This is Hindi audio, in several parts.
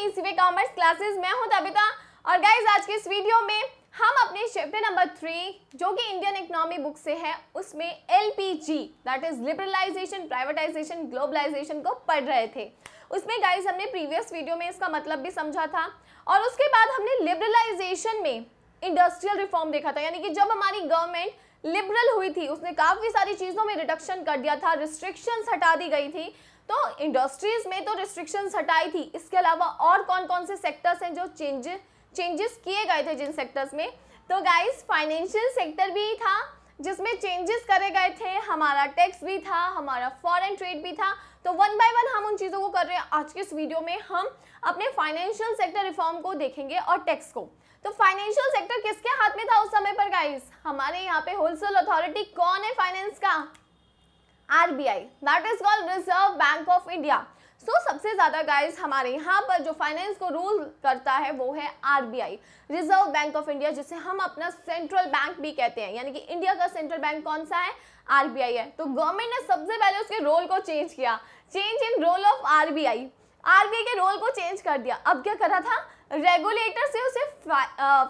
ईसीवे कॉमर्स क्लासेस मैं हूँ तबिता और गाइज़ आज के इस वीडियो में हम अपने चैप्टर नंबर थ्री जो कि इंडियन इकोनॉमी बुक से है, उसमें LPG that is liberalisation privatisation globalisation को पढ़ रहे थे। उसमें गाइज़ हमने प्रीवियस वीडियो में इसका मतलब भी समझा था। और उसके बाद हमने लिबरलाइजेशन में इंडस्ट्रियल रिफॉर्म देखा था। यानी कि जब हमारी गवर्नमेंट लिबरल हुई थी, उसने काफ़ी सारी चीज़ों में रिडक्शन कर दिया था रिस्ट्रिक्शंस हटा दी गई थी। तो इंडस्ट्रीज़ में तो रिस्ट्रिक्शंस हटाई थी। इसके अलावा और कौन कौन से सेक्टर्स हैं जो चेंज चेंजेस किए गए थे जिन सेक्टर्स में? तो गाइस फाइनेंशियल सेक्टर भी था, जिसमें चेंजेस करे गए थे। हमारा टैक्स भी था, हमारा फॉरेन ट्रेड भी था। तो वन बाय वन हम उन चीज़ों को कर रहे हैं। आज के इस वीडियो में हम अपने फाइनेंशियल सेक्टर रिफॉर्म को देखेंगे और टैक्स को। तो फाइनेंशियल सेक्टर किसके हाथ में था उस समय पर गाइस हमारे यहाँ पे होलसेल अथॉरिटी कौन है फाइनेंस का? RBI that is called Reserve Bank of India so सबसे ज़्यादा गाइस हमारे यहाँ पर जो फाइनेंस को रूल करता है, वो है RBI Reserve Bank of India जिसे हम अपना सेंट्रल बैंक भी कहते हैं। यानी कि इंडिया का सेंट्रल बैंक कौन सा है? आरबीआई है। तो गवर्नमेंट ने सबसे पहले उसके रोल को चेंज किया। Change in role of RBI. RBI के रोल को चेंज कर दिया। अब क्या करा था? रेगुलेटर से उसे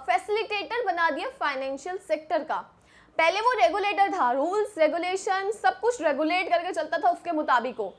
फैसिलिटेटर बना दिया फाइनेंशियल सेक्टर का। पहले वो रेगुलेटर था रूल्स रेगुलेशन सब कुछ रेगुलेट करके चलता था उसके मुताबिक को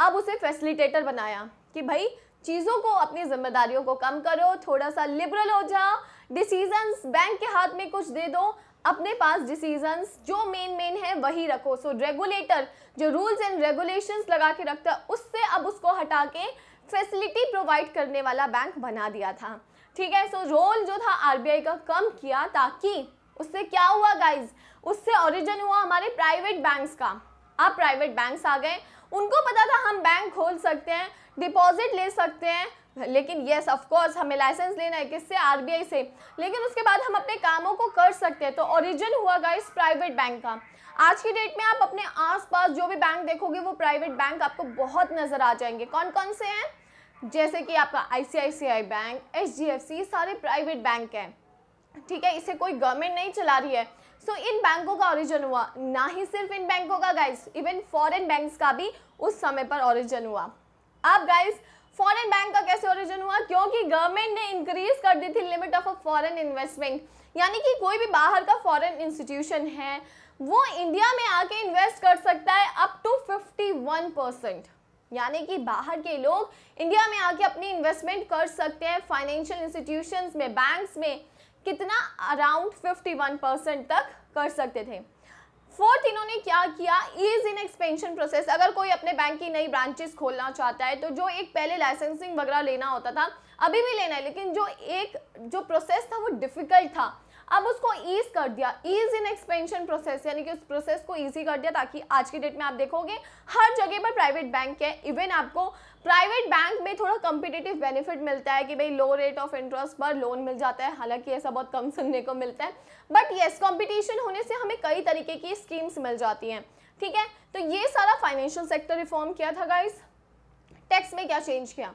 अब उसे फैसिलिटेटर बनाया कि भाई चीज़ों को अपनी जिम्मेदारियों को कम करो थोड़ा सा लिबरल हो जाओ डिसीजंस बैंक के हाथ में कुछ दे दो अपने पास डिसीजंस जो मेन मेन है वही रखो। सो रेगुलेटर जो रूल्स एंड रेगुलेशंस लगा के रखता है उससे अब उसको हटा के फैसिलिटी प्रोवाइड करने वाला बैंक बना दिया था। ठीक है? सो so, रोल जो था आरबीआई का कम किया ताकि उससे क्या हुआ गाइज़ उससे ओरिजिन हुआ हमारे प्राइवेट बैंक्स का। अब प्राइवेट बैंक्स आ गए। उनको पता था हम बैंक खोल सकते हैं डिपॉजिट ले सकते हैं। लेकिन येस ऑफ़ कोर्स हमें लाइसेंस लेना है। किससे? आरबीआई से। लेकिन उसके बाद हम अपने कामों को कर सकते हैं। तो ओरिजिन हुआ गाइस प्राइवेट बैंक का। आज की डेट में आप अपने आसपास जो भी बैंक देखोगे, वो प्राइवेट बैंक आपको बहुत नज़र आ जाएँगे। कौन कौन से हैं? जैसे कि आपका आईसीआईसीआई बैंक एच सारे प्राइवेट बैंक हैं। ठीक है, इसे कोई गवर्नमेंट नहीं चला रही है। सो so, इन बैंकों का ओरिजिन हुआ। ना ही सिर्फ़ इन बैंकों का गाइस इवन फॉरेन बैंक्स का भी उस समय पर ओरिजिन हुआ। अब गाइस फॉरेन बैंक का कैसे ओरिजिन हुआ? क्योंकि गवर्नमेंट ने इंक्रीज कर दी थी limit of a foreign investment यानी कि कोई भी बाहर का फॉरेन इंस्टीट्यूशन है वो इंडिया में आके इन्वेस्ट कर सकता है अप टू 51 परसेंट यानी कि बाहर के लोग इंडिया में आके अपनी इन्वेस्टमेंट कर सकते हैं फाइनेंशियल इंस्टीट्यूशंस में बैंक्स में। कितना अराउंड 51 परसेंट तक कर सकते थे। फोर्थ इन्होंने क्या किया? इज़ इन एक्सपेंशन प्रोसेस अगर कोई अपने बैंक की नई ब्रांचेस खोलना चाहता है तो जो एक पहले लाइसेंसिंग वगैरह लेना होता था, अभी भी लेना है, लेकिन जो एक, जो प्रोसेस था, वो डिफ़िकल्ट था। अब उसको ईज कर दिया। ईज इन एक्सपेंशन प्रोसेस यानी कि उस प्रोसेस को ईजी कर दिया ताकि आज की डेट में आप देखोगे, हर जगह पर प्राइवेट बैंक है। इवन आपको प्राइवेट बैंक में थोड़ा कम्पिटेटिव बेनिफिट मिलता है कि भाई लो रेट ऑफ़ इंटरेस्ट पर लोन मिल जाता है। हालाँकि ऐसा बहुत कम सुनने को मिलता है। बट येस कॉम्पिटिशन होने से हमें कई तरीके की स्कीम्स मिल जाती हैं। ठीक है? तो ये सारा फाइनेंशियल सेक्टर रिफॉर्म किया था गाइज़ टैक्स में क्या चेंज किया?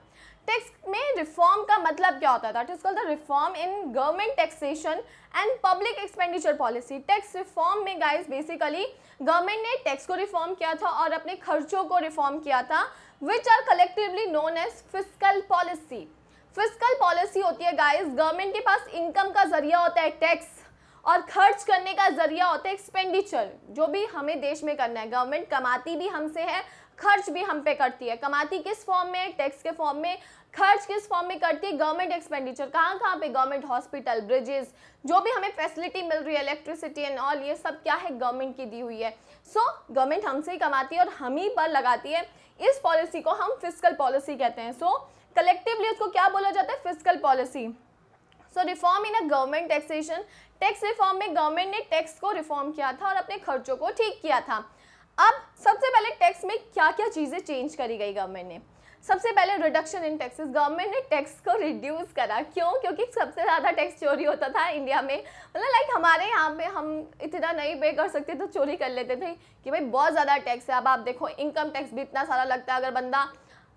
टैक्स में रिफॉर्म का मतलब क्या होता है? That is called the reform in government taxation and public expenditure policy tax reform में गाइस बेसिकली गवर्नमेंट ने टैक्स को रिफॉर्म किया था और अपने खर्चों को रिफॉर्म किया था which are collectively known as physical policy physical policy होती है गाइस गवर्नमेंट के पास इनकम का ज़रिया होता है टैक्स और खर्च करने का ज़रिया होता है एक्सपेंडिचर जो भी हमें देश में करना है। गवर्नमेंट कमाती भी हमसे है, खर्च भी हम पे करती है। कमाती किस फॉर्म में? टैक्स के फॉर्म में। खर्च किस फॉर्म में करती है? गवर्नमेंट एक्सपेंडिचर कहाँ कहाँ पे गवर्नमेंट हॉस्पिटल ब्रिजेस जो भी हमें फैसिलिटी मिल रही है इलेक्ट्रिसिटी एंड ऑल ये सब क्या है? गवर्नमेंट की दी हुई है। सो गवर्नमेंट हमसे ही कमाती है और हम ही पर लगाती है। इस पॉलिसी को हम फ़िज़िकल पॉलिसी कहते हैं। सो कलेक्टिवली उसको क्या बोला जाता है? Physical policy so reform in a government taxation tax reform में गवर्नमेंट ने टैक्स को रिफॉर्म किया था और अपने खर्चों को ठीक किया था। अब सबसे पहले टैक्स में क्या क्या चीज़ें चेंज करी गई गवर्नमेंट ने? सबसे पहले रिडक्शन इन टैक्सेस गवर्नमेंट ने टैक्स को रिड्यूस करा। क्यों? क्योंकि सबसे ज़्यादा टैक्स चोरी होता था इंडिया में। मतलब लाइक हमारे यहाँ पे हम इतना नहीं पे कर सकते तो चोरी कर लेते थे कि भाई बहुत ज़्यादा टैक्स है। अब आप देखो इनकम टैक्स भी इतना सारा लगता है। अगर बंदा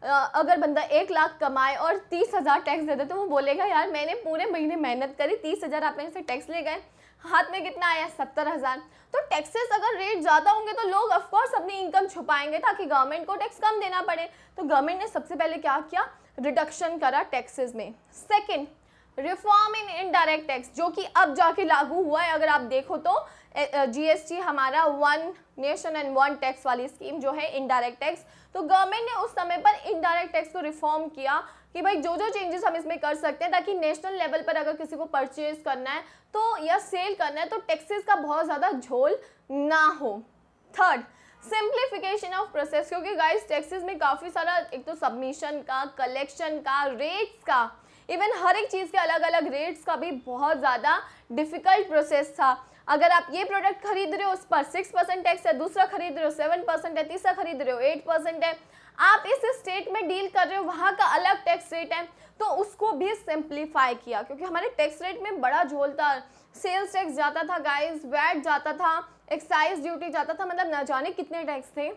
अगर बंदा एक लाख कमाए और तीस हज़ार टैक्स दे दे तो वो बोलेगा, यार, मैंने पूरे महीने मेहनत करी, तीस हज़ार आप मेरे से टैक्स ले गए, हाथ में कितना आया? सत्तर हज़ार। तो टैक्सेस अगर रेट ज़्यादा होंगे तो लोग ऑफकोर्स अपनी इनकम छुपाएँगे, ताकि गवर्नमेंट को टैक्स कम देना पड़े। तो गवर्नमेंट ने सबसे पहले क्या किया? रिडक्शन करा टैक्सेस में। Second reform in indirect tax जो कि अब जाके लागू हुआ है, अगर आप देखो तो। जीएसटी हमारा one nation and one tax वाली स्कीम जो है इनडायरेक्ट टैक्स तो गवर्नमेंट ने उस समय पर इनडायरेक्ट टैक्स को रिफॉर्म किया कि भाई जो जो चेंजेस हम इसमें कर सकते हैं ताकि नेशनल लेवल पर अगर किसी को परचेज करना है तो या सेल करना है तो टैक्सेस का बहुत ज़्यादा झोल ना हो। थर्ड सिंप्लीफिकेशन ऑफ़ प्रोसेस क्योंकि गाइस टैक्सेस में काफ़ी सारा एक तो सबमिशन का कलेक्शन का रेट्स का इवन हर एक चीज़ के अलग अलग रेट्स का भी बहुत ज़्यादा डिफ़िकल्ट प्रोसेस था। अगर आप ये प्रोडक्ट खरीद रहे हो, उस पर सिक्स परसेंट टैक्स है, दूसरा खरीद रहे हो सेवन परसेंट है, तीसरा खरीद रहे हो एट परसेंट है, आप इस स्टेट में डील कर रहे हो, वहाँ का अलग टैक्स रेट है तो उसको भी सिंप्लीफाई किया, क्योंकि हमारे टैक्स रेट में बड़ा झोल था। सेल्स टैक्स जाता था गाइस वैट जाता था एक्साइज ड्यूटी जाता था मतलब न जाने कितने टैक्स थे।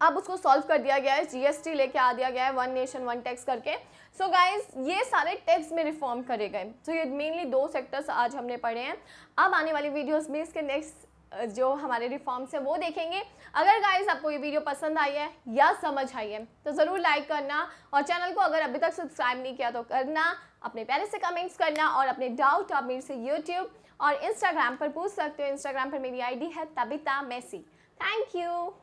अब उसको सॉल्व कर दिया गया है जीएसटी लेके आ दिया गया है वन नेशन वन टैक्स करके। सो so गाइस ये सारे टैक्स में रिफॉर्म करे गए। तो ये मेनली दो सेक्टर्स आज हमने पढ़े हैं। अब आने वाली वीडियोज़ में इसके नेक्स्ट जो हमारे रिफॉर्म्स है, वो देखेंगे। अगर गाइज़ आपको ये वीडियो पसंद आई है या समझ आई है तो ज़रूर लाइक करना और चैनल को अगर अभी तक सब्सक्राइब नहीं किया तो करना, अपने प्यारे से कमेंट्स करना और अपने डाउट आप मेरे से यूट्यूब और इंस्टाग्राम पर पूछ सकते हो। इंस्टाग्राम पर मेरी आईडी है तबिता मैसी। Thank you